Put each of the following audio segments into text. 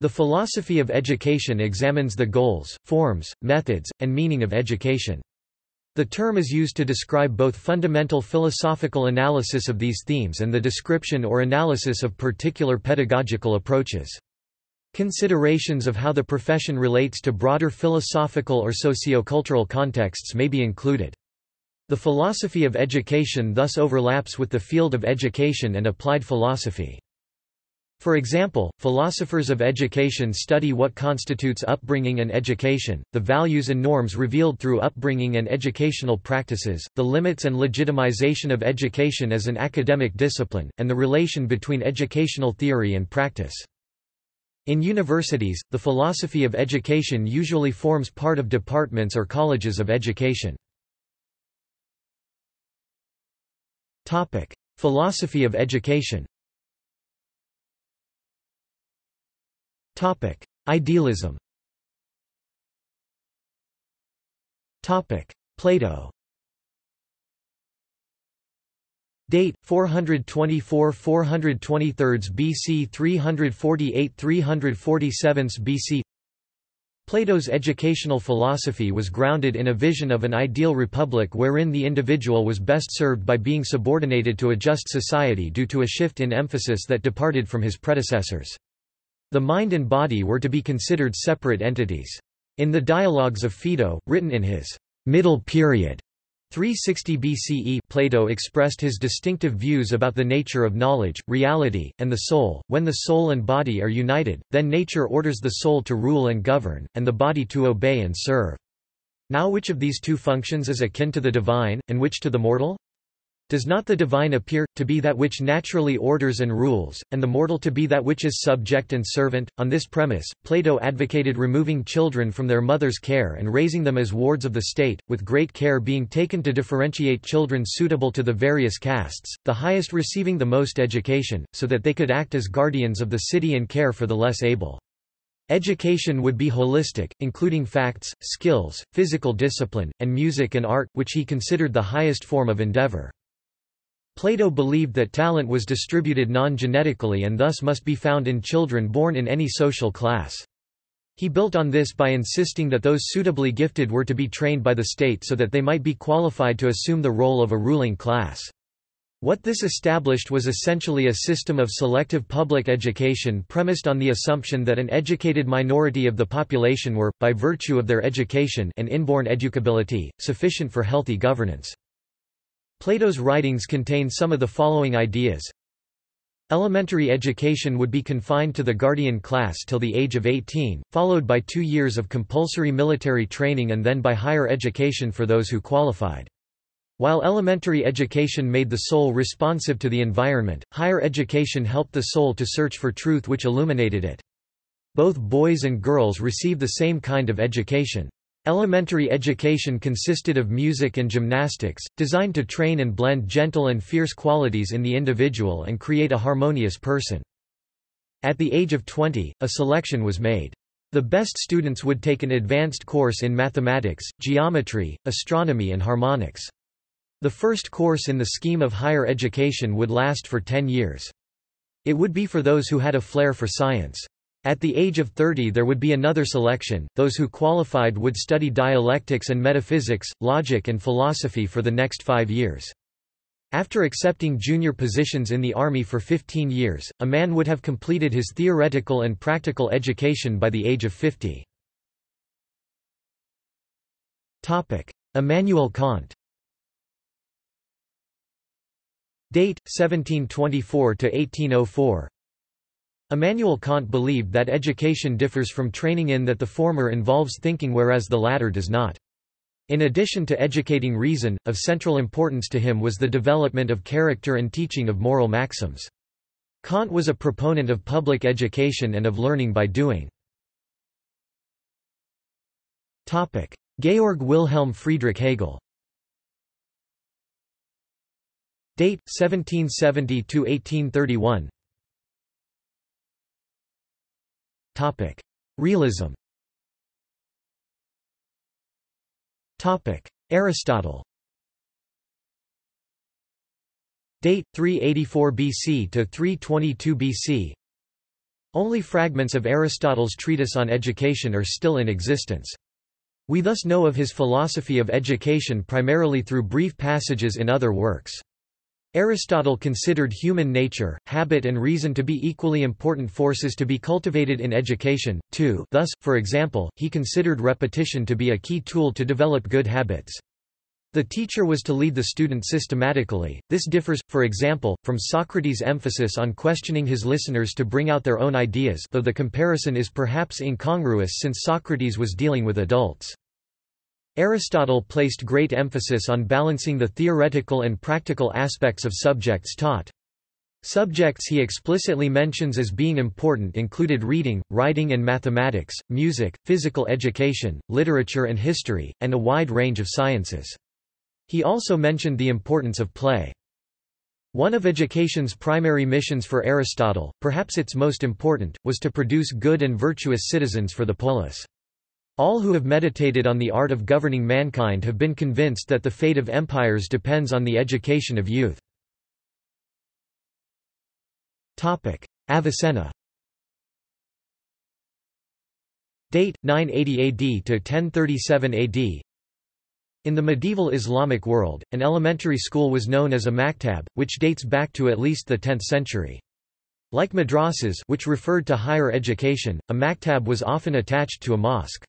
The philosophy of education examines the goals, forms, methods, and meaning of education. The term is used to describe both fundamental philosophical analysis of these themes and the description or analysis of particular pedagogical approaches. Considerations of how the profession relates to broader philosophical or sociocultural contexts may be included. The philosophy of education thus overlaps with the field of education and applied philosophy. For example, philosophers of education study what constitutes upbringing and education, the values and norms revealed through upbringing and educational practices, the limits and legitimization of education as an academic discipline, and the relation between educational theory and practice. In universities, the philosophy of education usually forms part of departments or colleges of education. Philosophy of education Topic: Idealism. Topic: Plato. Date 424 423 BC 348 347 BC Plato's educational philosophy was grounded in a vision of an ideal republic wherein the individual was best served by being subordinated to a just society due to a shift in emphasis that departed from his predecessors. The mind and body were to be considered separate entities. In the Dialogues of Phaedo, written in his middle period 360 BCE Plato expressed his distinctive views about the nature of knowledge, reality, and the soul. When the soul and body are united, then nature orders the soul to rule and govern, and the body to obey and serve. Now which of these two functions is akin to the divine, and which to the mortal? Does not the divine appear, to be that which naturally orders and rules, and the mortal to be that which is subject and servant? On this premise, Plato advocated removing children from their mother's care and raising them as wards of the state, with great care being taken to differentiate children suitable to the various castes, the highest receiving the most education, so that they could act as guardians of the city and care for the less able. Education would be holistic, including facts, skills, physical discipline, and music and art, which he considered the highest form of endeavor. Plato believed that talent was distributed non-genetically and thus must be found in children born in any social class. He built on this by insisting that those suitably gifted were to be trained by the state so that they might be qualified to assume the role of a ruling class. What this established was essentially a system of selective public education premised on the assumption that an educated minority of the population were, by virtue of their education and inborn educability, sufficient for healthy governance. Plato's writings contain some of the following ideas. Elementary education would be confined to the guardian class till the age of 18, followed by two years of compulsory military training and then by higher education for those who qualified. While elementary education made the soul responsive to the environment, higher education helped the soul to search for truth which illuminated it. Both boys and girls receive the same kind of education. Elementary education consisted of music and gymnastics, designed to train and blend gentle and fierce qualities in the individual and create a harmonious person. At the age of 20, a selection was made. The best students would take an advanced course in mathematics, geometry, astronomy and harmonics. The first course in the scheme of higher education would last for 10 years. It would be for those who had a flair for science. At the age of 30 there would be another selection, those who qualified would study dialectics and metaphysics, logic and philosophy for the next five years. After accepting junior positions in the army for 15 years, a man would have completed his theoretical and practical education by the age of 50. Immanuel Kant Date 1724 to 1804 Immanuel Kant believed that education differs from training in that the former involves thinking whereas the latter does not. In addition to educating reason, of central importance to him was the development of character and teaching of moral maxims. Kant was a proponent of public education and of learning by doing. Georg Wilhelm Friedrich Hegel Date 1770–1831 Topic: Realism. Topic: Aristotle. Date 384 BC to 322 BC. Only fragments of Aristotle's treatise on education are still in existence. We thus know of his philosophy of education primarily through brief passages in other works. Aristotle considered human nature, habit and reason to be equally important forces to be cultivated in education, too thus, for example, he considered repetition to be a key tool to develop good habits. The teacher was to lead the student systematically. This differs, for example, from Socrates' emphasis on questioning his listeners to bring out their own ideas though the comparison is perhaps incongruous since Socrates was dealing with adults. Aristotle placed great emphasis on balancing the theoretical and practical aspects of subjects taught. Subjects he explicitly mentions as being important included reading, writing and mathematics, music, physical education, literature and history, and a wide range of sciences. He also mentioned the importance of play. One of education's primary missions for Aristotle, perhaps its most important, was to produce good and virtuous citizens for the polis. All who have meditated on the art of governing mankind have been convinced that the fate of empires depends on the education of youth. Avicenna Date 980 AD to 1037 AD. In the medieval Islamic world, an elementary school was known as a maktab, which dates back to at least the 10th century. Like madrasas which referred to higher education, a maktab was often attached to a mosque.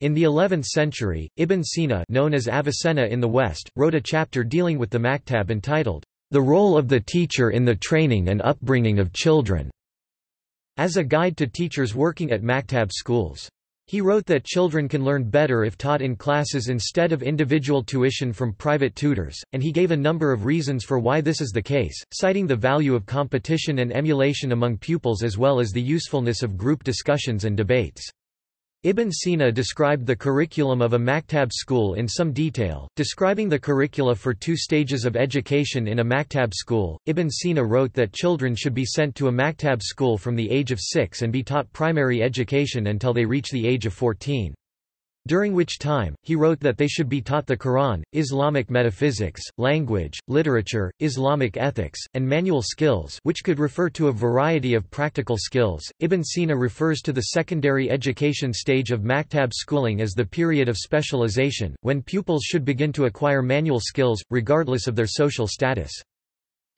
In the 11th century, Ibn Sina known as Avicenna in the West, wrote a chapter dealing with the maktab entitled, The Role of the Teacher in the Training and Upbringing of Children, as a guide to teachers working at maktab schools. He wrote that children can learn better if taught in classes instead of individual tuition from private tutors, and he gave a number of reasons for why this is the case, citing the value of competition and emulation among pupils as well as the usefulness of group discussions and debates. Ibn Sina described the curriculum of a maktab school in some detail, describing the curricula for two stages of education in a maktab school. Ibn Sina wrote that children should be sent to a maktab school from the age of six and be taught primary education until they reach the age of 14 during which time, he wrote that they should be taught the Quran, Islamic metaphysics, language, literature, Islamic ethics, and manual skills which could refer to a variety of practical skills. Ibn Sina refers to the secondary education stage of maktab schooling as the period of specialization, when pupils should begin to acquire manual skills, regardless of their social status.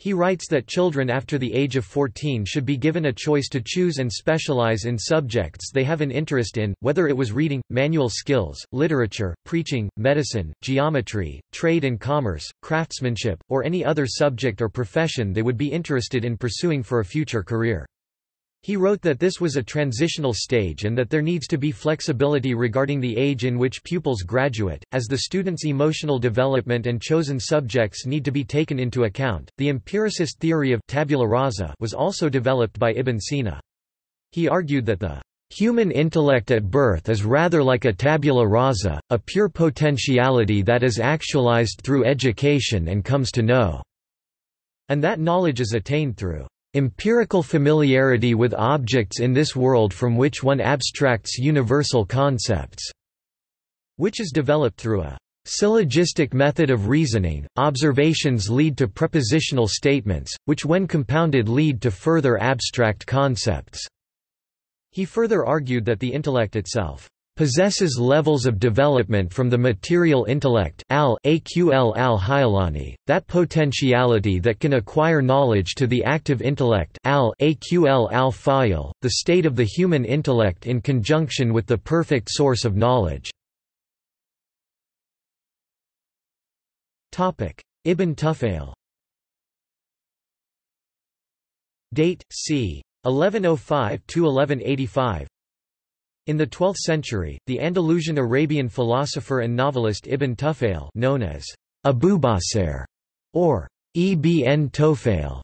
He writes that children after the age of 14 should be given a choice to choose and specialize in subjects they have an interest in, whether it was reading, manual skills, literature, preaching, medicine, geometry, trade and commerce, craftsmanship, or any other subject or profession they would be interested in pursuing for a future career. He wrote that this was a transitional stage and that there needs to be flexibility regarding the age in which pupils graduate, as the student's emotional development and chosen subjects need to be taken into account. The empiricist theory of tabula rasa was also developed by Ibn Sina. He argued that the human intellect at birth is rather like a tabula rasa, a pure potentiality that is actualized through education and comes to know, and that knowledge is attained through Empirical familiarity with objects in this world from which one abstracts universal concepts, which is developed through a syllogistic method of reasoning. Observations lead to propositional statements, which when compounded lead to further abstract concepts. He further argued that the intellect itself possesses levels of development from the material intellect al aql al -Hayalani, that potentiality that can acquire knowledge to the active intellect al aql al -Fayal, the state of the human intellect in conjunction with the perfect source of knowledge. Ibn Tufail Date, c. 1105–1185 in the 12th century, the Andalusian Arabian philosopher and novelist Ibn Tufail known as Abu Basir or Ibn Tufail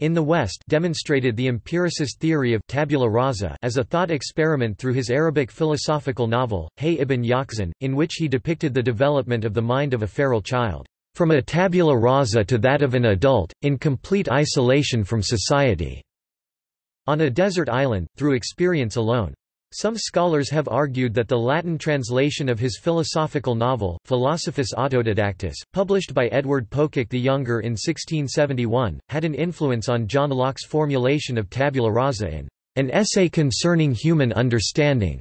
in the West demonstrated the empiricist theory of tabula rasa as a thought experiment through his Arabic philosophical novel, Hay ibn Yaqzan, in which he depicted the development of the mind of a feral child, from a tabula rasa to that of an adult, in complete isolation from society, on a desert island, through experience alone. Some scholars have argued that the Latin translation of his philosophical novel, Philosophus Autodidactus, published by Edward Pococke the Younger in 1671, had an influence on John Locke's formulation of tabula rasa in An Essay Concerning Human Understanding.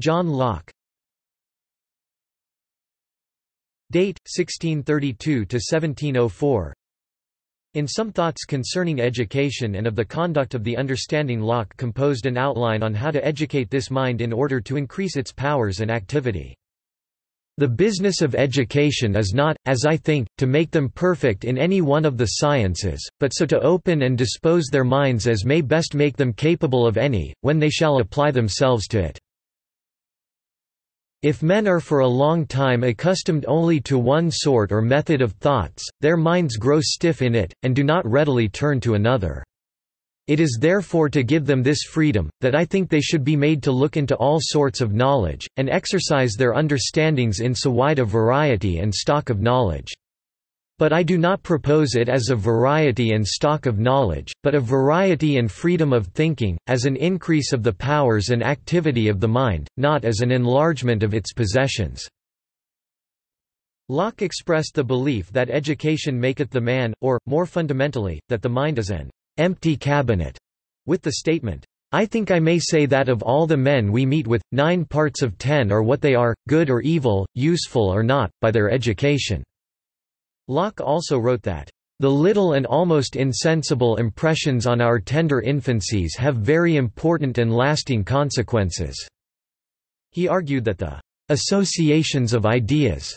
John Locke Date 1632 to 1704 in some thoughts concerning education and of the conduct of the understanding Locke composed an outline on how to educate this mind in order to increase its powers and activity. The business of education is not, as I think, to make them perfect in any one of the sciences, but so to open and dispose their minds as may best make them capable of any, when they shall apply themselves to it. If men are for a long time accustomed only to one sort or method of thoughts, their minds grow stiff in it, and do not readily turn to another. It is therefore to give them this freedom, that I think they should be made to look into all sorts of knowledge, and exercise their understandings in so wide a variety and stock of knowledge. But I do not propose it as a variety and stock of knowledge, but a variety and freedom of thinking, as an increase of the powers and activity of the mind, not as an enlargement of its possessions." Locke expressed the belief that education maketh the man, or, more fundamentally, that the mind is an empty cabinet, with the statement, I think I may say that of all the men we meet with, nine parts of ten are what they are, good or evil, useful or not, by their education. Locke also wrote that, "...the little and almost insensible impressions on our tender infancies have very important and lasting consequences." He argued that the "...associations of ideas,"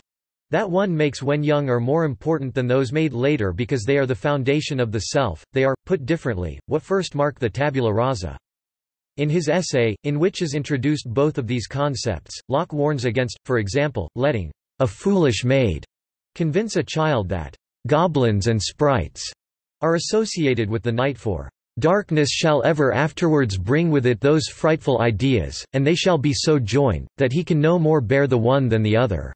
that one makes when young are more important than those made later because they are the foundation of the self, they are, put differently, what first mark the tabula rasa. In his essay, in which is introduced both of these concepts, Locke warns against, for example, letting a foolish maid Convince a child that goblins and sprites are associated with the night for darkness shall ever afterwards bring with it those frightful ideas, and they shall be so joined, that he can no more bear the one than the other."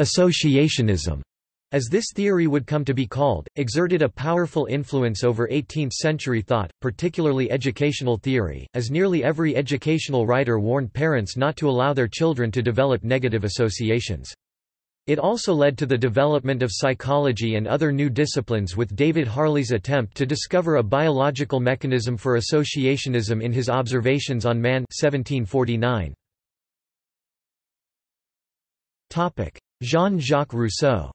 Associationism, as this theory would come to be called, exerted a powerful influence over 18th-century thought, particularly educational theory, as nearly every educational writer warned parents not to allow their children to develop negative associations. It also led to the development of psychology and other new disciplines with David Hartley's attempt to discover a biological mechanism for associationism in his Observations on Man 1749. Jean-Jacques Rousseau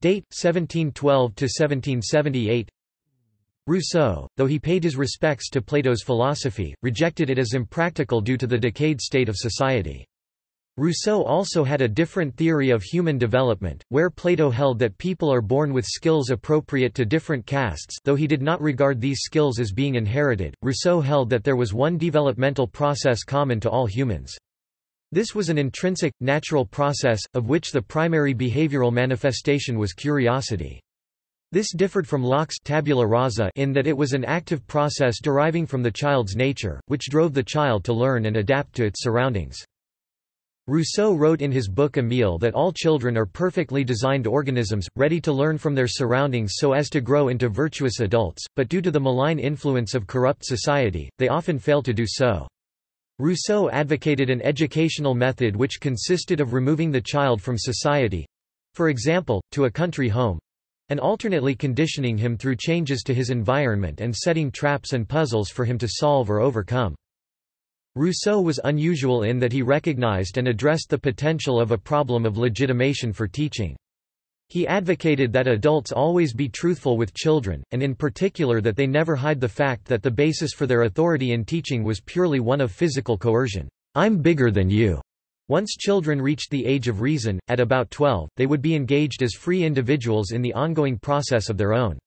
Date 1712 to 1778. Rousseau, though he paid his respects to Plato's philosophy, rejected it as impractical due to the decayed state of society. Rousseau also had a different theory of human development, where Plato held that people are born with skills appropriate to different castes though he did not regard these skills as being inherited, Rousseau held that there was one developmental process common to all humans. This was an intrinsic, natural process, of which the primary behavioral manifestation was curiosity. This differed from Locke's tabula rasa in that it was an active process deriving from the child's nature, which drove the child to learn and adapt to its surroundings. Rousseau wrote in his book Émile that all children are perfectly designed organisms, ready to learn from their surroundings so as to grow into virtuous adults, but due to the malign influence of corrupt society, they often fail to do so. Rousseau advocated an educational method which consisted of removing the child from society—for example, to a country home—and alternately conditioning him through changes to his environment and setting traps and puzzles for him to solve or overcome. Rousseau was unusual in that he recognized and addressed the potential of a problem of legitimation for teaching. He advocated that adults always be truthful with children, and in particular that they never hide the fact that the basis for their authority in teaching was purely one of physical coercion. I'm bigger than you. Once children reached the age of reason, at about 12, they would be engaged as free individuals in the ongoing process of their own.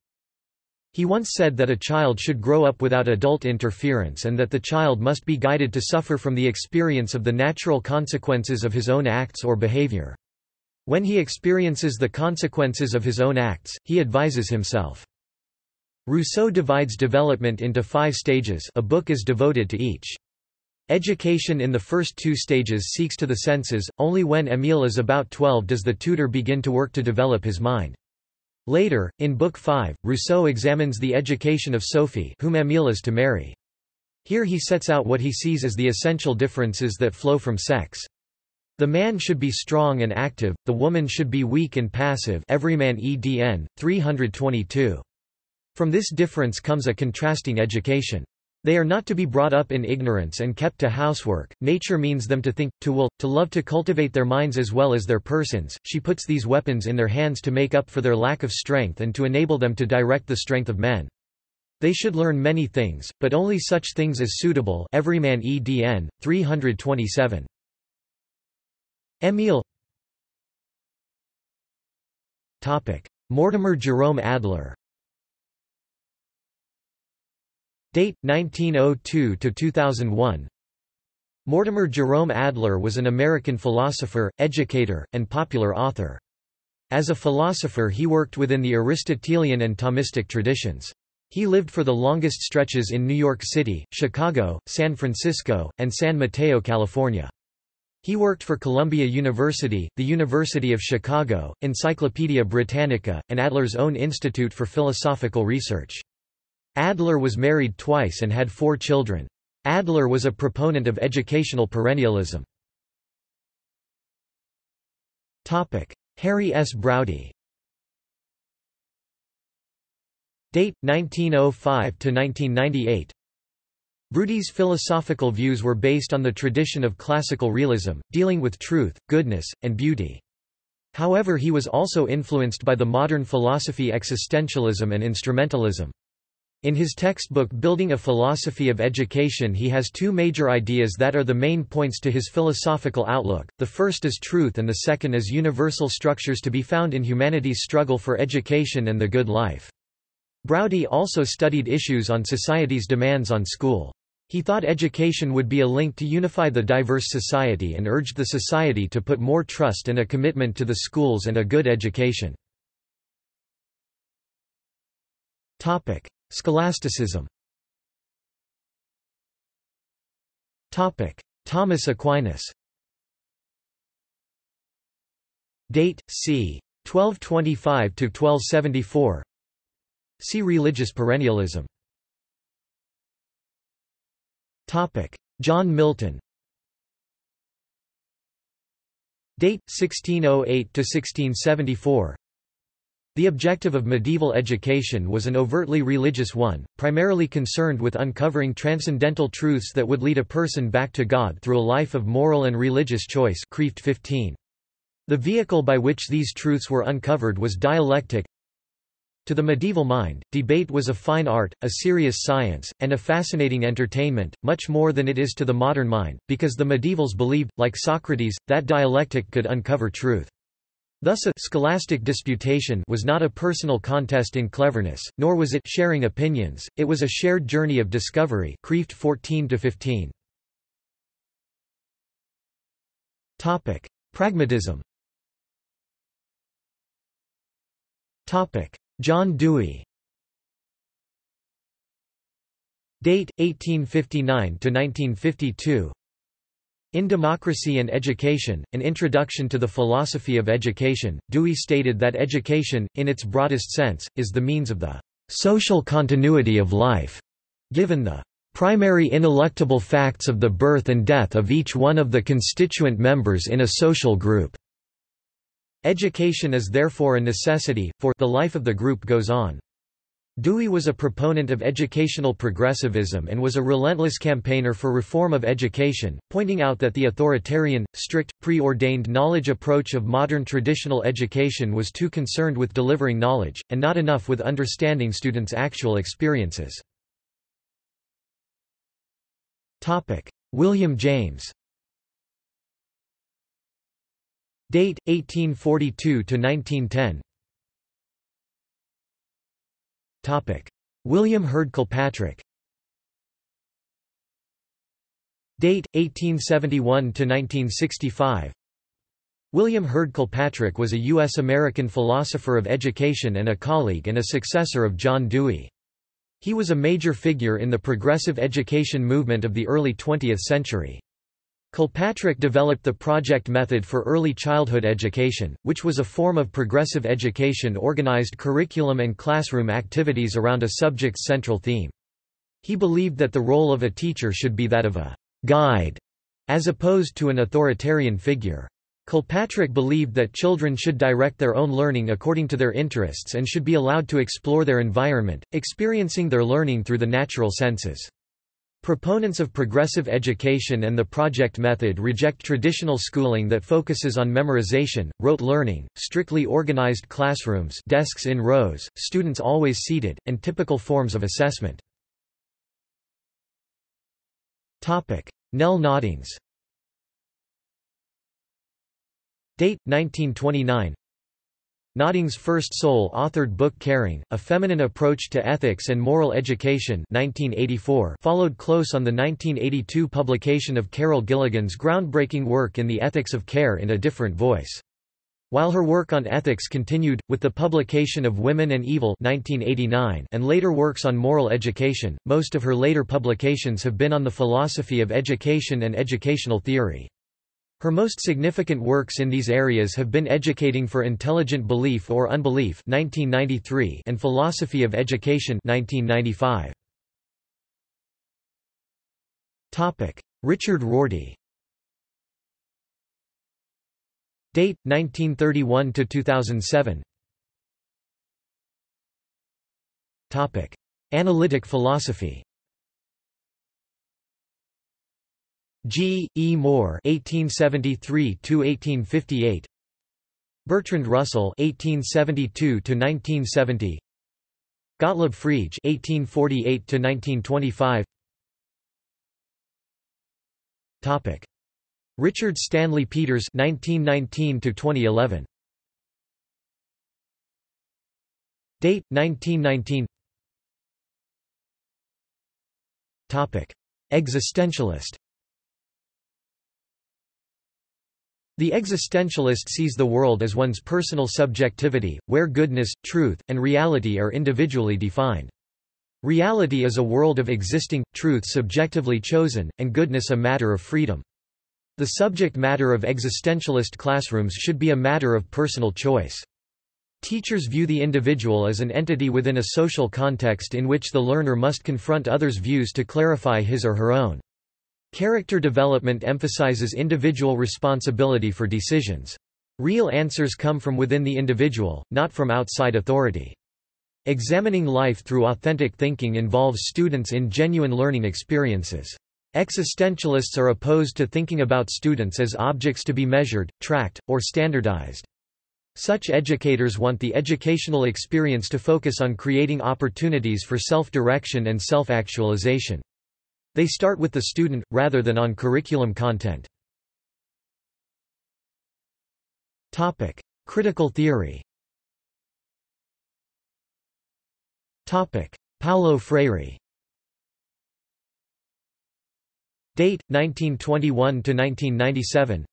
He once said that a child should grow up without adult interference and that the child must be guided to suffer from the experience of the natural consequences of his own acts or behavior. When he experiences the consequences of his own acts, he advises himself. Rousseau divides development into five stages a book is devoted to each. Education in the first two stages seeks to the senses, only when Émile is about 12 does the tutor begin to work to develop his mind. Later, in Book 5, Rousseau examines the education of Sophie whom Émile is to marry. Here he sets out what he sees as the essential differences that flow from sex. The man should be strong and active, the woman should be weak and passive Everyman EDN, 322. From this difference comes a contrasting education. They are not to be brought up in ignorance and kept to housework. Nature means them to think, to will, to love to cultivate their minds as well as their persons. She puts these weapons in their hands to make up for their lack of strength and to enable them to direct the strength of men. They should learn many things, but only such things as suitable Everyman EDN, 327. Emile Mortimer Jerome Adler Date 1902 to 2001 Mortimer Jerome Adler was an American philosopher, educator, and popular author. As a philosopher he worked within the Aristotelian and Thomistic traditions. He lived for the longest stretches in New York City, Chicago, San Francisco, and San Mateo, California. He worked for Columbia University, the University of Chicago, Encyclopaedia Britannica, and Adler's own Institute for Philosophical Research. Adler was married twice and had four children. Adler was a proponent of educational perennialism. Harry S. Broudy Date 1905–1998 Broudy's philosophical views were based on the tradition of classical realism, dealing with truth, goodness, and beauty. However he was also influenced by the modern philosophy existentialism and instrumentalism. In his textbook Building a Philosophy of Education he has two major ideas that are the main points to his philosophical outlook, the first is truth and the second is universal structures to be found in humanity's struggle for education and the good life. Broudy also studied issues on society's demands on school. He thought education would be a link to unify the diverse society and urged the society to put more trust and a commitment to the schools and a good education. Scholasticism. Topic. Thomas Aquinas. Date, c. 1225–1274 See religious perennialism. Topic. John Milton. Date 1608 to 1674 The objective of medieval education was an overtly religious one, primarily concerned with uncovering transcendental truths that would lead a person back to God through a life of moral and religious choice Kreeft 15. The vehicle by which these truths were uncovered was dialectic, to the medieval mind, debate was a fine art, a serious science, and a fascinating entertainment, much more than it is to the modern mind, because the medievals believed, like Socrates, that dialectic could uncover truth. Thus a scholastic disputation was not a personal contest in cleverness, nor was it sharing opinions, it was a shared journey of discovery Kreeft 14-15. Pragmatism. John Dewey. Date 1859 to 1952 In Democracy and Education, An Introduction to the Philosophy of Education, Dewey stated that education, in its broadest sense, is the means of the social continuity of life, given the primary ineluctable facts of the birth and death of each one of the constituent members in a social group. Education is therefore a necessity, for the life of the group goes on. Dewey was a proponent of educational progressivism and was a relentless campaigner for reform of education, pointing out that the authoritarian, strict, preordained knowledge approach of modern traditional education was too concerned with delivering knowledge, and not enough with understanding students' actual experiences. William James Date 1842 to 1910. Topic: William Heard Kilpatrick. Date 1871 to 1965. William Heard Kilpatrick was a U.S.-American philosopher of education and a colleague and a successor of John Dewey. He was a major figure in the progressive education movement of the early 20th century. Kilpatrick developed the project method for early childhood education, which was a form of progressive education organized curriculum and classroom activities around a subject's central theme. He believed that the role of a teacher should be that of a guide, as opposed to an authoritarian figure. Kilpatrick believed that children should direct their own learning according to their interests and should be allowed to explore their environment, experiencing their learning through the natural senses. Proponents of progressive education and the project method reject traditional schooling that focuses on memorization, rote learning, strictly organized classrooms desks in rows, students always seated, and typical forms of assessment. Nell Noddings Date, 1929 Noddings' first sole-authored book Caring, A Feminine Approach to Ethics and Moral Education 1984 followed close on the 1982 publication of Carol Gilligan's groundbreaking work in the ethics of care in a different voice. While her work on ethics continued, with the publication of Women and Evil 1989 and later works on moral education, most of her later publications have been on the philosophy of education and educational theory. Her most significant works in these areas have been Educating for Intelligent Belief or Unbelief 1993 and Philosophy of Education 1995. Topic: Richard Rorty. Date 1931 to 2007. Topic: Analytic philosophy. G. E. Moore (1873–1858), Bertrand Russell (1872–1970), Gottlob Frege (1848–1925). Topic: Richard Stanley Peters (1919–2011). Date: 1919. Topic: Existentialist. The existentialist sees the world as one's personal subjectivity, where goodness, truth, and reality are individually defined. Reality is a world of existing, truth subjectively chosen, and goodness a matter of freedom. The subject matter of existentialist classrooms should be a matter of personal choice. Teachers view the individual as an entity within a social context in which the learner must confront others' views to clarify his or her own. Character development emphasizes individual responsibility for decisions. Real answers come from within the individual, not from outside authority. Examining life through authentic thinking involves students in genuine learning experiences. Existentialists are opposed to thinking about students as objects to be measured, tracked, or standardized. Such educators want the educational experience to focus on creating opportunities for self-direction and self-actualization. They start with the student, rather than on curriculum content. Topic. Critical theory Topic. Paulo Freire Date 1921–1997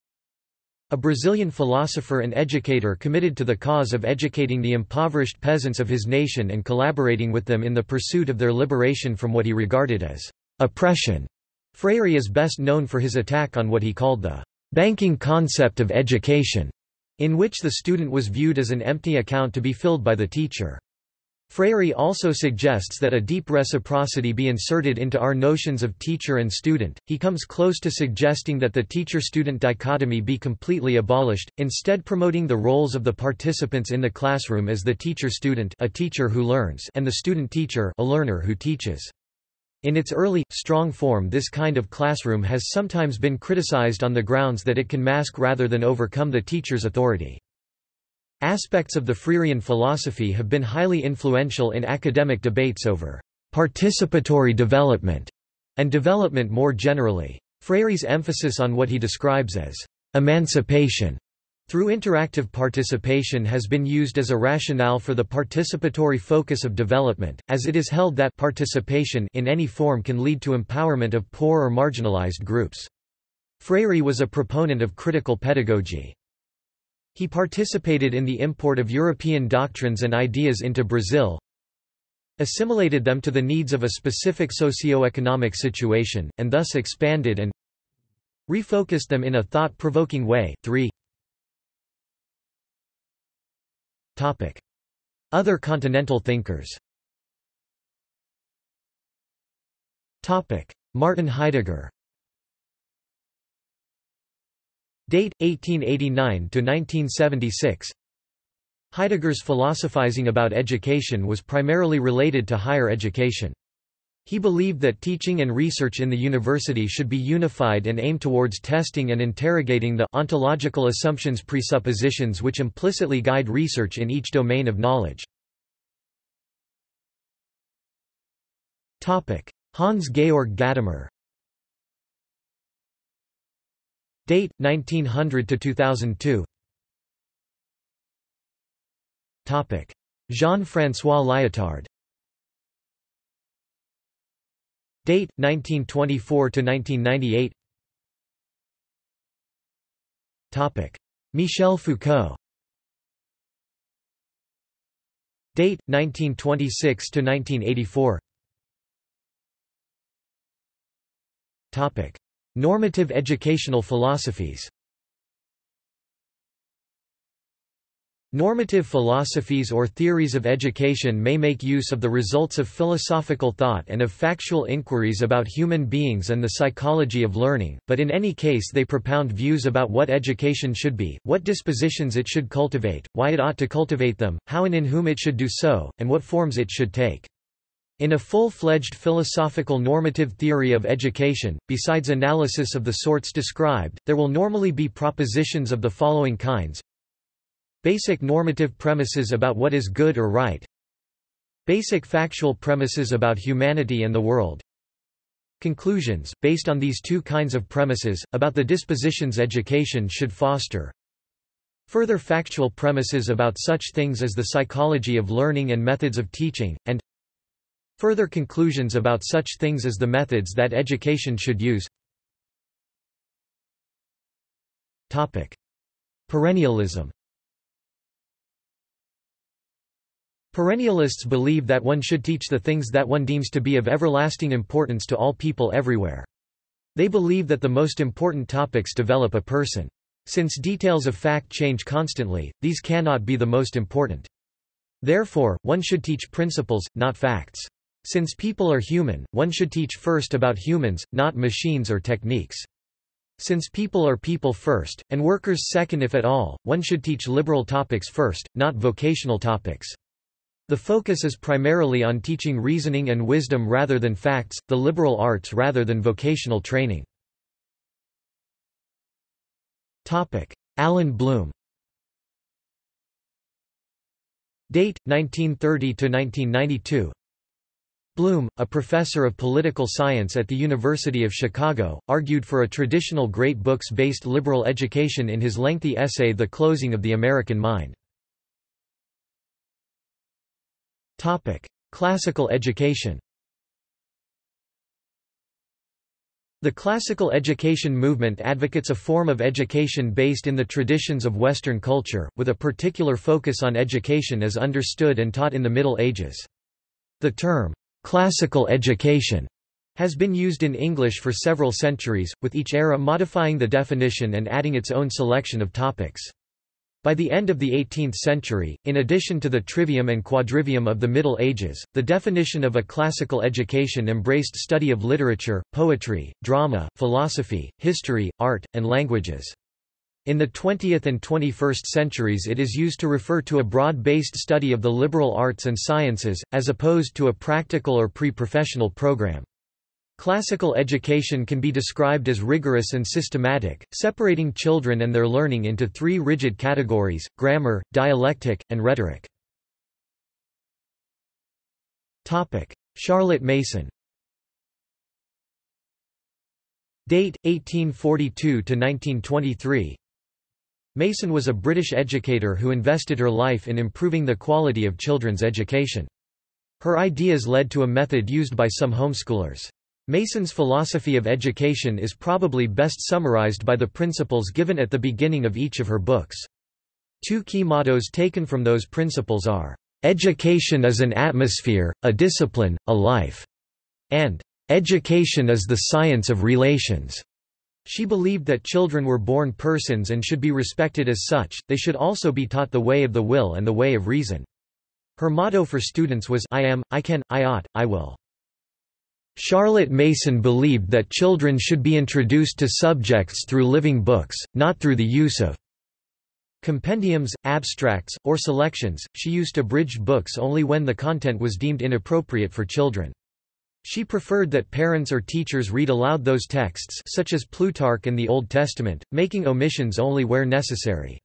A Brazilian philosopher and educator committed to the cause of educating the impoverished peasants of his nation and collaborating with them in the pursuit of their liberation from what he regarded as Oppression. Freire is best known for his attack on what he called the banking concept of education, in which the student was viewed as an empty account to be filled by the teacher. Freire also suggests that a deep reciprocity be inserted into our notions of teacher and student. He comes close to suggesting that the teacher-student dichotomy be completely abolished, instead promoting the roles of the participants in the classroom as the teacher-student, a teacher who learns, and the student-teacher, a learner who teaches. In its early, strong form this kind of classroom has sometimes been criticized on the grounds that it can mask rather than overcome the teacher's authority. Aspects of the Freirean philosophy have been highly influential in academic debates over participatory development and development more generally. Freire's emphasis on what he describes as emancipation through interactive participation has been used as a rationale for the participatory focus of development, as it is held that participation in any form can lead to empowerment of poor or marginalized groups. Freire was a proponent of critical pedagogy. He participated in the import of European doctrines and ideas into Brazil, assimilated them to the needs of a specific socio-economic situation, and thus expanded and refocused them in a thought-provoking way. 3 Other continental thinkers Martin Heidegger Date 1889 to 1976. Heidegger's philosophizing about education was primarily related to higher education. He believed that teaching and research in the university should be unified and aim towards testing and interrogating the ontological assumptions presuppositions which implicitly guide research in each domain of knowledge. Hans Georg Gadamer. Date 1900 to 2002 Topic Jean-François Lyotard Date 1924 to 1998 Topic. Michel Foucault. Date 1926 to 1984 Topic. Normative educational philosophies Normative philosophies or theories of education may make use of the results of philosophical thought and of factual inquiries about human beings and the psychology of learning, but in any case they propound views about what education should be, what dispositions it should cultivate, why it ought to cultivate them, how and in whom it should do so, and what forms it should take. In a full-fledged philosophical normative theory of education, besides analysis of the sorts described, there will normally be propositions of the following kinds. Basic normative premises about what is good or right. Basic factual premises about humanity and the world. Conclusions, based on these two kinds of premises, about the dispositions education should foster. Further factual premises about such things as the psychology of learning and methods of teaching, and Further conclusions about such things as the methods that education should use Topic. Perennialism Perennialists believe that one should teach the things that one deems to be of everlasting importance to all people everywhere. They believe that the most important topics develop a person. Since details of fact change constantly, these cannot be the most important. Therefore, one should teach principles, not facts. Since people are human, one should teach first about humans, not machines or techniques. Since people are people first, and workers second if at all, one should teach liberal topics first, not vocational topics. The focus is primarily on teaching reasoning and wisdom rather than facts, the liberal arts rather than vocational training. Allan Bloom Date 1930 to 1992 Bloom, a professor of political science at the University of Chicago, argued for a traditional great books-based liberal education in his lengthy essay The Closing of the American Mind. Classical education The classical education movement advocates a form of education based in the traditions of Western culture, with a particular focus on education as understood and taught in the Middle Ages. The term, Classical education has been used in English for several centuries, with each era modifying the definition and adding its own selection of topics. By the end of the 18th century, in addition to the trivium and quadrivium of the Middle Ages, the definition of a classical education embraced study of literature, poetry, drama, philosophy, history, art, and languages. In the 20th and 21st centuries it is used to refer to a broad-based study of the liberal arts and sciences, as opposed to a practical or pre-professional program. Classical education can be described as rigorous and systematic, separating children and their learning into three rigid categories, grammar, dialectic, and rhetoric. Charlotte Mason Date, 1842–1923 Mason was a British educator who invested her life in improving the quality of children's education. Her ideas led to a method used by some homeschoolers. Mason's philosophy of education is probably best summarized by the principles given at the beginning of each of her books. Two key mottos taken from those principles are, "...education is an atmosphere, a discipline, a life", and "...education is the science of relations". She believed that children were born persons and should be respected as such, they should also be taught the way of the will and the way of reason. Her motto for students was I am, I can, I ought, I will. Charlotte Mason believed that children should be introduced to subjects through living books, not through the use of compendiums, abstracts, or selections. She used abridged books only when the content was deemed inappropriate for children. She preferred that parents or teachers read aloud those texts such as Plutarch and the Old Testament, making omissions only where necessary.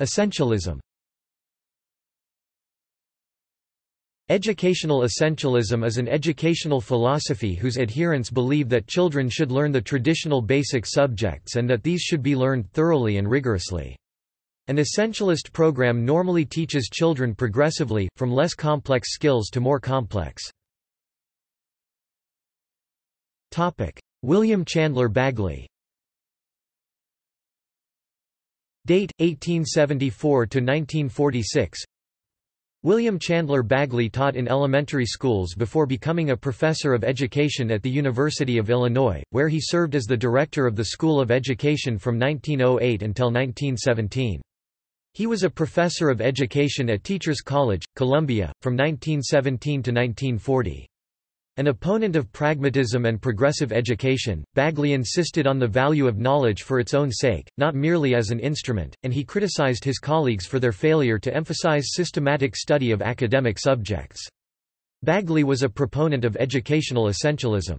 Essentialism Educational essentialism is an educational philosophy whose adherents believe that children should learn the traditional basic subjects and that these should be learned thoroughly and rigorously. An essentialist program normally teaches children progressively, from less complex skills to more complex. William Chandler Bagley Date 1874–1946 William Chandler Bagley taught in elementary schools before becoming a professor of education at the University of Illinois, where he served as the director of the School of Education from 1908 until 1917. He was a professor of education at Teachers College, Columbia, from 1917 to 1940. An opponent of pragmatism and progressive education, Bagley insisted on the value of knowledge for its own sake, not merely as an instrument, and he criticized his colleagues for their failure to emphasize systematic study of academic subjects. Bagley was a proponent of educational essentialism.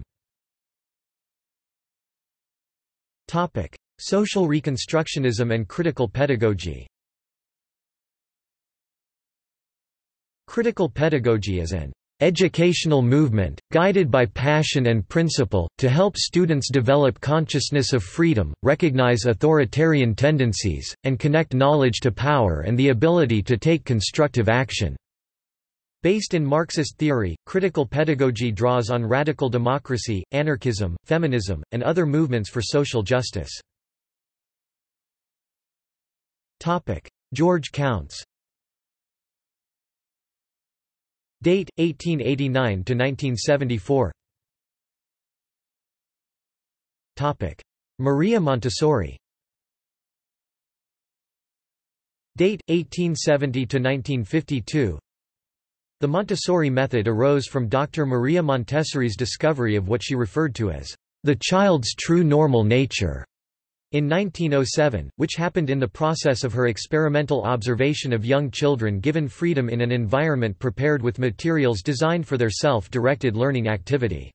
Topic: Social Reconstructionism and critical pedagogy Critical pedagogy is an educational movement, guided by passion and principle, to help students develop consciousness of freedom, recognize authoritarian tendencies, and connect knowledge to power and the ability to take constructive action. Based in Marxist theory, critical pedagogy draws on radical democracy, anarchism, feminism, and other movements for social justice. George Counts Date 1889 to 1974. Topic: Maria Montessori. Date 1870 to 1952. The Montessori method arose from Dr. Maria Montessori's discovery of what she referred to as the child's true normal nature. In 1907, which happened in the process of her experimental observation of young children given freedom in an environment prepared with materials designed for their self-directed learning activity.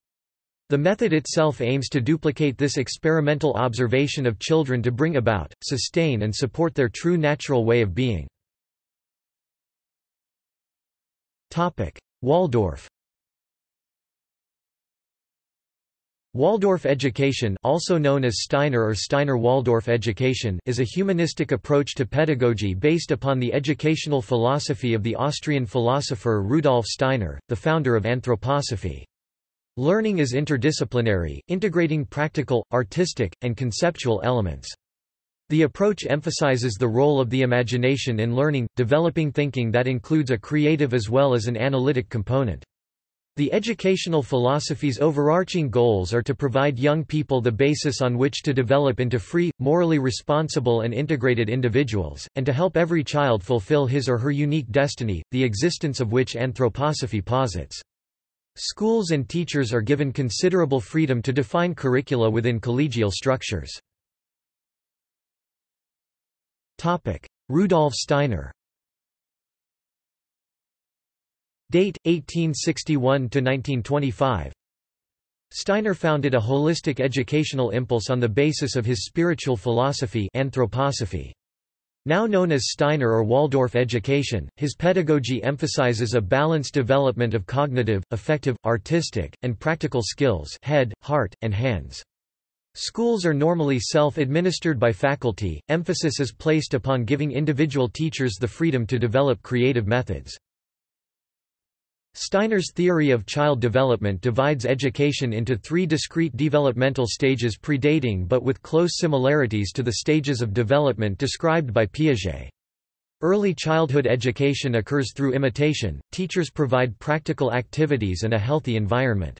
The method itself aims to duplicate this experimental observation of children to bring about, sustain and support their true natural way of being. Waldorf Waldorf education also known as Steiner or Steiner-Waldorf education is a humanistic approach to pedagogy based upon the educational philosophy of the Austrian philosopher Rudolf Steiner, the founder of anthroposophy. Learning is interdisciplinary, integrating practical, artistic, and conceptual elements. The approach emphasizes the role of the imagination in learning, developing thinking that includes a creative as well as an analytic component. The educational philosophy's overarching goals are to provide young people the basis on which to develop into free, morally responsible and integrated individuals, and to help every child fulfill his or her unique destiny, the existence of which anthroposophy posits. Schools and teachers are given considerable freedom to define curricula within collegial structures. Rudolf Steiner Date 1861 to 1925. Steiner founded a holistic educational impulse on the basis of his spiritual philosophy anthroposophy. Now known as Steiner or Waldorf education, his pedagogy emphasizes a balanced development of cognitive, affective, artistic, and practical skills head, heart, and hands. Schools are normally self-administered by faculty, emphasis is placed upon giving individual teachers the freedom to develop creative methods. Steiner's theory of child development divides education into three discrete developmental stages predating but with close similarities to the stages of development described by Piaget. Early childhood education occurs through imitation, teachers provide practical activities and a healthy environment.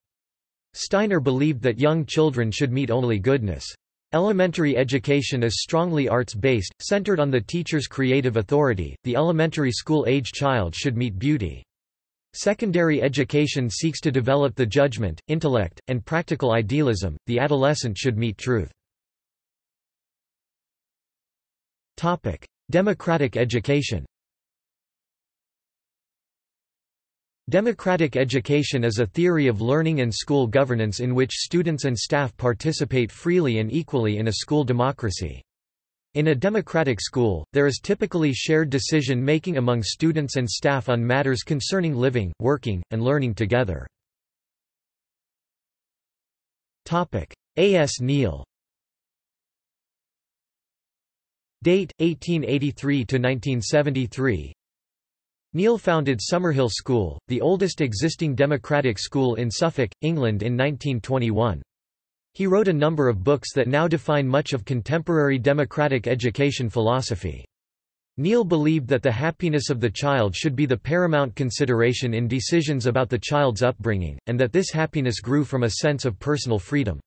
Steiner believed that young children should meet only goodness. Elementary education is strongly arts-based, centered on the teacher's creative authority, the elementary school-age child should meet beauty. Secondary education seeks to develop the judgment, intellect, and practical idealism. The adolescent should meet truth. Topic: Democratic education. Democratic education is a theory of learning and school governance in which students and staff participate freely and equally in a school democracy. In a democratic school, there is typically shared decision-making among students and staff on matters concerning living, working, and learning together. A. S. Neill Date, 1883–1973 Neill founded Summerhill School, the oldest existing democratic school in Suffolk, England in 1921. He wrote a number of books that now define much of contemporary democratic education philosophy. Neill believed that the happiness of the child should be the paramount consideration in decisions about the child's upbringing, and that this happiness grew from a sense of personal freedom.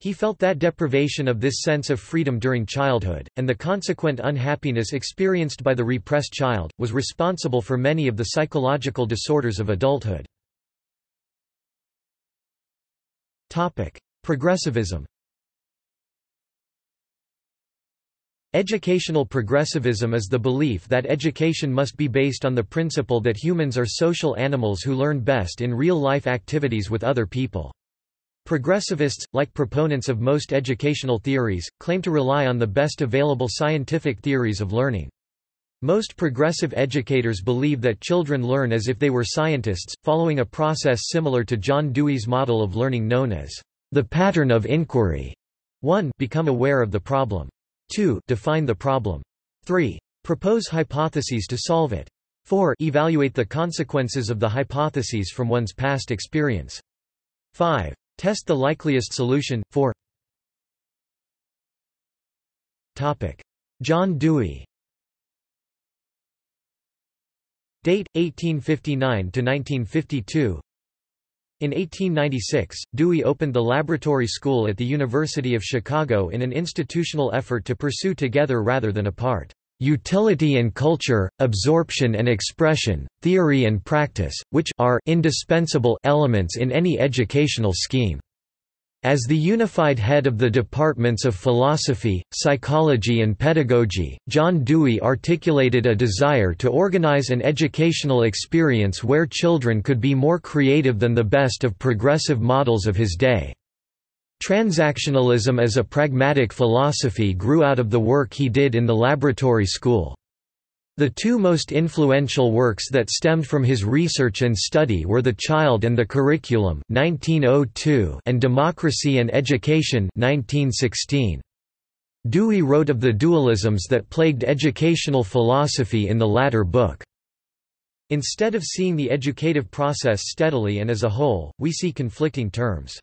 He felt that deprivation of this sense of freedom during childhood, and the consequent unhappiness experienced by the repressed child, was responsible for many of the psychological disorders of adulthood. Progressivism Educational progressivism is the belief that education must be based on the principle that humans are social animals who learn best in real-life activities with other people. Progressivists, like proponents of most educational theories, claim to rely on the best available scientific theories of learning. Most progressive educators believe that children learn as if they were scientists, following a process similar to John Dewey's model of learning known as the pattern of inquiry. 1. Become aware of the problem. 2. Define the problem. 3. Propose hypotheses to solve it. 4. Evaluate the consequences of the hypotheses from one's past experience. 5. Test the likeliest solution. 4. Topic. John Dewey Date 1859 to 1952 in 1896, Dewey opened the laboratory school at the University of Chicago in an institutional effort to pursue together rather than apart, "...utility and culture, absorption and expression, theory and practice, which are indispensable elements in any educational scheme." As the unified head of the departments of philosophy, psychology and pedagogy, John Dewey articulated a desire to organize an educational experience where children could be more creative than the best of progressive models of his day. Transactionalism as a pragmatic philosophy grew out of the work he did in the laboratory school. The two most influential works that stemmed from his research and study were The Child and the Curriculum 1902 and Democracy and Education 1916. Dewey wrote of the dualisms that plagued educational philosophy in the latter book. Instead of seeing the educative process steadily and as a whole, we see conflicting terms.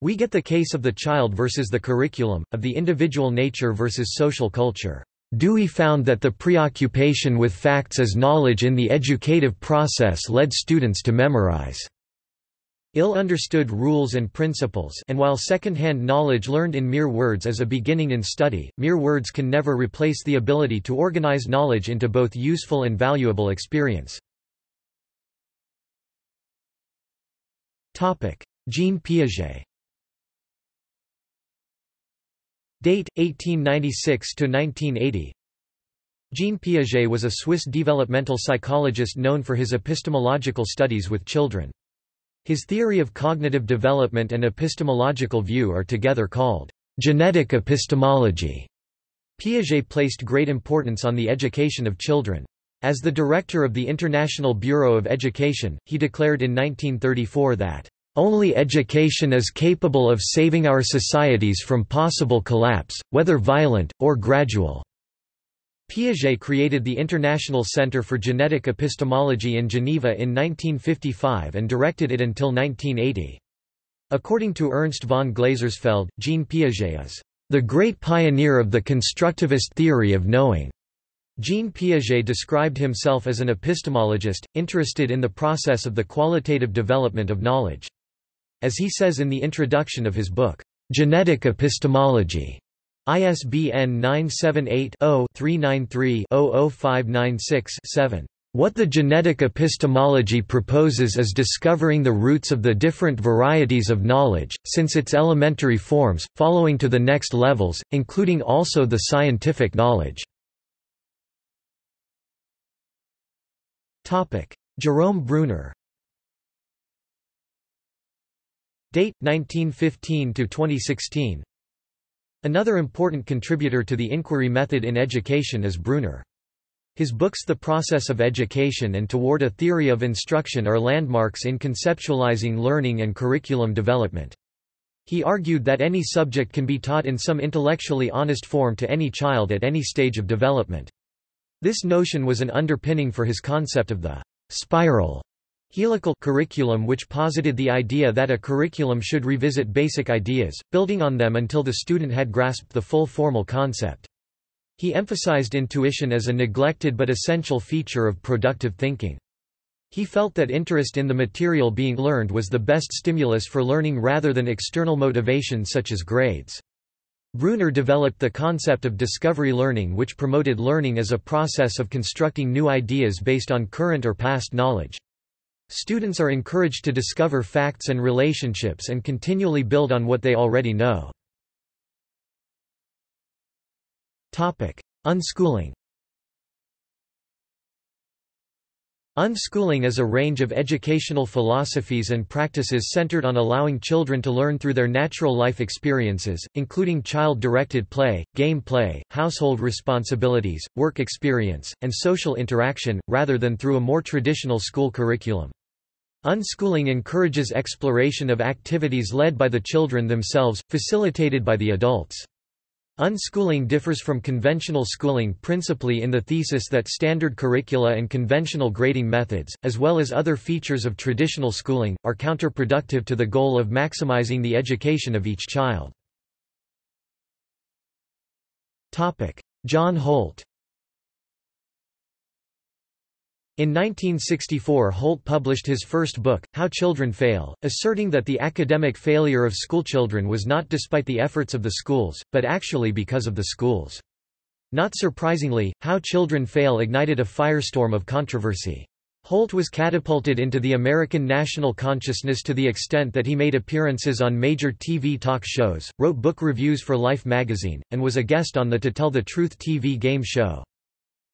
We get the case of the child versus the curriculum, of the individual nature versus social culture. Dewey found that the preoccupation with facts as knowledge in the educative process led students to memorize ill-understood rules and principles and while second-hand knowledge learned in mere words is a beginning in study, mere words can never replace the ability to organize knowledge into both useful and valuable experience. Jean Piaget Date 1896 to 1980. Jean Piaget was a Swiss developmental psychologist known for his epistemological studies with children. His theory of cognitive development and epistemological view are together called genetic epistemology. Piaget placed great importance on the education of children. As the director of the International Bureau of Education, he declared in 1934 that only education is capable of saving our societies from possible collapse, whether violent, or gradual." Piaget created the International Center for Genetic Epistemology in Geneva in 1955 and directed it until 1980. According to Ernst von Glasersfeld, Jean Piaget is the great pioneer of the constructivist theory of knowing. Jean Piaget described himself as an epistemologist, interested in the process of the qualitative development of knowledge. As he says in the introduction of his book, Genetic Epistemology, ISBN 978 0 393 00596 7 What the genetic epistemology proposes is discovering the roots of the different varieties of knowledge, since its elementary forms, following to the next levels, including also the scientific knowledge. Jerome Bruner Date 1915 to 2016. Another important contributor to the inquiry method in education is Bruner. His books The Process of Education and Toward a Theory of Instruction are landmarks in conceptualizing learning and curriculum development. He argued that any subject can be taught in some intellectually honest form to any child at any stage of development. This notion was an underpinning for his concept of the spiral Helical curriculum which posited the idea that a curriculum should revisit basic ideas, building on them until the student had grasped the full formal concept. He emphasized intuition as a neglected but essential feature of productive thinking. He felt that interest in the material being learned was the best stimulus for learning rather than external motivation such as grades. Bruner developed the concept of discovery learning which promoted learning as a process of constructing new ideas based on current or past knowledge. Students are encouraged to discover facts and relationships and continually build on what they already know. Topic: Unschooling Unschooling is a range of educational philosophies and practices centered on allowing children to learn through their natural life experiences, including child-directed play, game play, household responsibilities, work experience, and social interaction, rather than through a more traditional school curriculum. Unschooling encourages exploration of activities led by the children themselves, facilitated by the adults. Unschooling differs from conventional schooling principally in the thesis that standard curricula and conventional grading methods, as well as other features of traditional schooling, are counterproductive to the goal of maximizing the education of each child. John Holt In 1964 Holt published his first book, How Children Fail, asserting that the academic failure of schoolchildren was not despite the efforts of the schools, but actually because of the schools. Not surprisingly, How Children Fail ignited a firestorm of controversy. Holt was catapulted into the American national consciousness to the extent that he made appearances on major TV talk shows, wrote book reviews for Life magazine, and was a guest on the To Tell the Truth TV game show.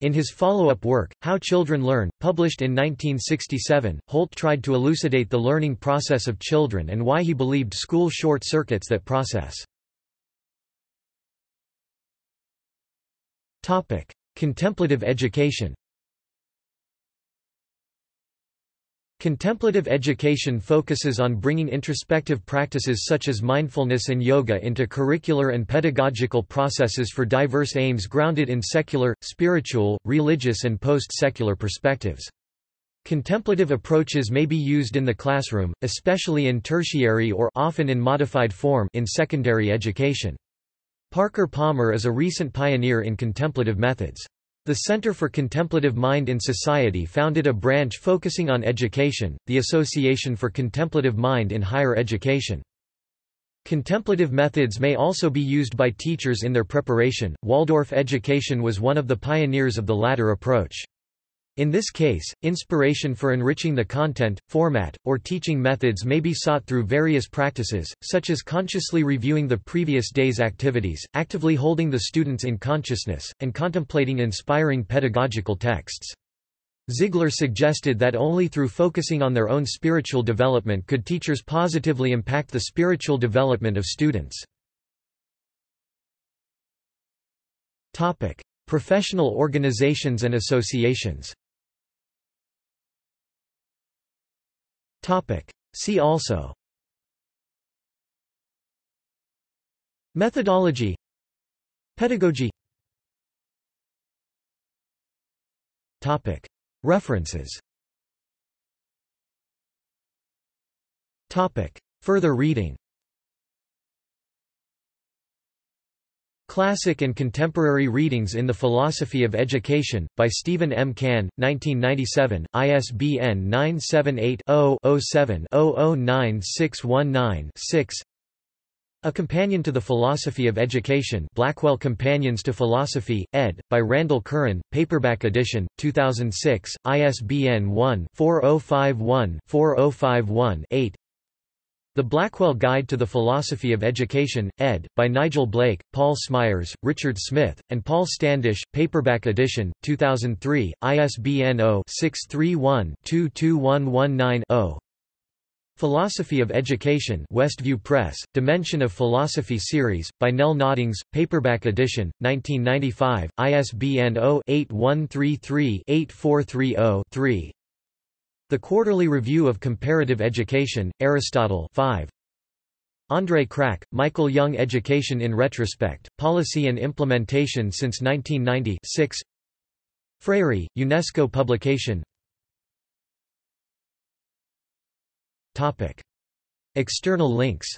In his follow-up work, How Children Learn, published in 1967, Holt tried to elucidate the learning process of children and why he believed school short-circuits that process. Contemplative education Contemplative education focuses on bringing introspective practices such as mindfulness and yoga into curricular and pedagogical processes for diverse aims grounded in secular, spiritual, religious and post-secular perspectives. Contemplative approaches may be used in the classroom, especially in tertiary or often in modified form in secondary education. Parker Palmer is a recent pioneer in contemplative methods. The Center for Contemplative Mind in Society founded a branch focusing on education, the Association for Contemplative Mind in Higher Education. Contemplative methods may also be used by teachers in their preparation. Waldorf education was one of the pioneers of the latter approach. In this case, inspiration for enriching the content, format, or teaching methods may be sought through various practices, such as consciously reviewing the previous day's activities, actively holding the students in consciousness, and contemplating inspiring pedagogical texts. Ziegler suggested that only through focusing on their own spiritual development could teachers positively impact the spiritual development of students. Professional organizations and associations See also. Methodology. Pedagogy. Topic. References. Topic. Further reading Classic and Contemporary Readings in the Philosophy of Education, by Stephen M. Cahn, 1997, ISBN 978 0 7 009619 6 A Companion to the Philosophy of Education Blackwell Companions to Philosophy, ed., by Randall Curren, paperback edition, 2006, ISBN 1-4051-4051-8 The Blackwell Guide to the Philosophy of Education, ed., by Nigel Blake, Paul Smeyers, Richard Smith, and Paul Standish, paperback edition, 2003, ISBN 0-631-22119-0 Philosophy of Education Westview Press, Dimension of Philosophy Series, by Nell Noddings, paperback edition, 1995, ISBN 0-8133-8430-3 The Quarterly Review of Comparative Education, Aristotle 5. André Kraak, Michael Young Education in Retrospect, Policy and Implementation since 1990 6. Freire, UNESCO publication Topic. External links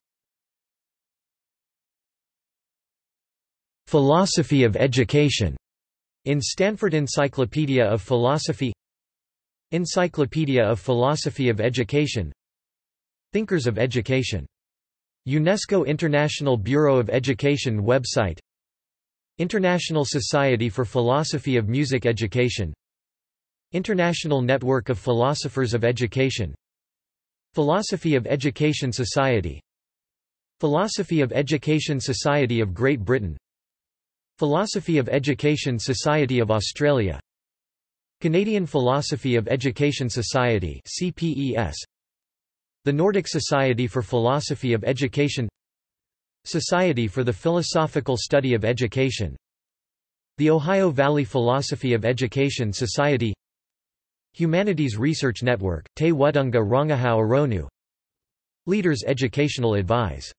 Philosophy of Education in Stanford Encyclopedia of Philosophy Encyclopedia of Philosophy of Education. Thinkers of Education. UNESCO International Bureau of Education website. International Society for Philosophy of Music Education. International Network of Philosophers of Education. Philosophy of Education Society. Philosophy of Education Society of Great Britain. Philosophy of Education Society of Australia Canadian Philosophy of Education Society CPES The Nordic Society for Philosophy of Education. Society for the Philosophical Study of Education. The Ohio Valley Philosophy of Education Society. Humanities Research Network, Te Watunga Rangahau Aronu. Leaders Educational Advise